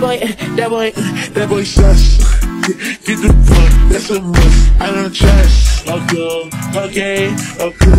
boy, that boy, that boy sus. Get the fuck, that's a must. I don't trust. Okay, okay, okay.